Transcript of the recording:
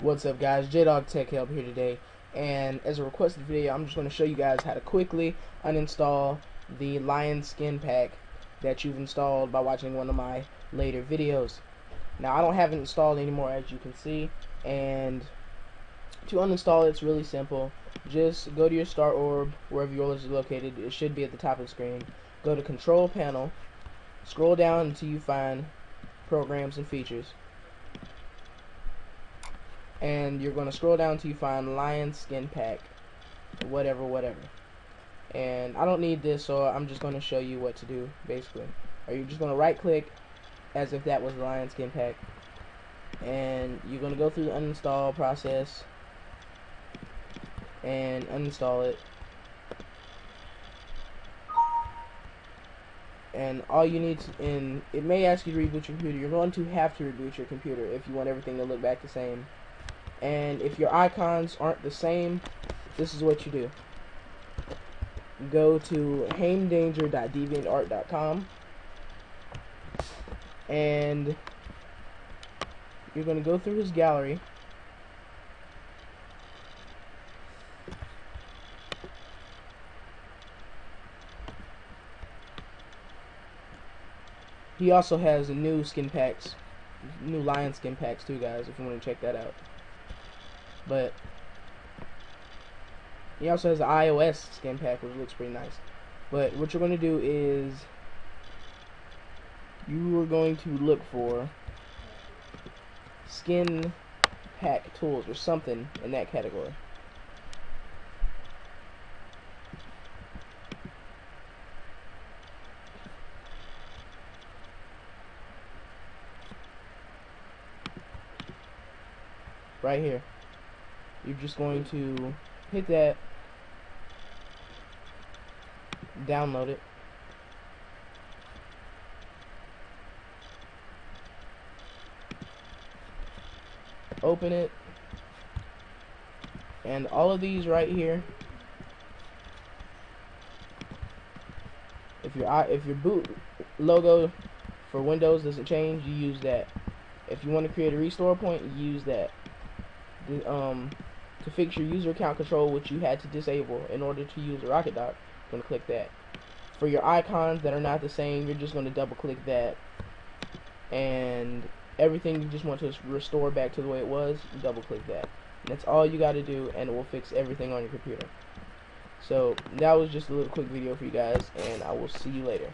What's up guys, Jdawg Tech Help here today and as a requested video I'm just going to show you guys how to quickly uninstall the lion skin pack that you've installed by watching one of my later videos. Now I don't have it installed anymore as you can see and to uninstall it's really simple. Just go to your start orb wherever yours is located. It should be at the top of the screen. Go to control panel. Scroll down until you find programs and features and you're going to scroll down till you find lion skin pack whatever whatever. And I don't need this so I'm just going to show you what to do basically. Are you just going to right click as if that was the lion skin pack and you're going to go through the uninstall process and uninstall it. And all you need to, and it may ask you to reboot your computer. You're going to have to reboot your computer if you want everything to look back the same and if your icons aren't the same this is what you do. Go to hameddanger.deviantart.com and you're going to go through his gallery. He also has new skin packs new lion skin packs too guys if you want to check that out but he also has the iOS skin pack, which looks pretty nice. But what you're going to do is you are going to look for skin pack tools or something in that category. Right here you're just going to hit that. Download it. Open it. And all of these right here if your if your boot logo for Windows doesn't change you use that. If you want to create a restore point you use that. The, um to fix your user account control, which you had to disable in order to use Rocket Dock, you're going to click that. For your icons that are not the same, you're just going to double click that. And everything you just want to restore back to the way it was, double click that. And that's all you got to do, and it will fix everything on your computer. So, that was just a little quick video for you guys, and I will see you later.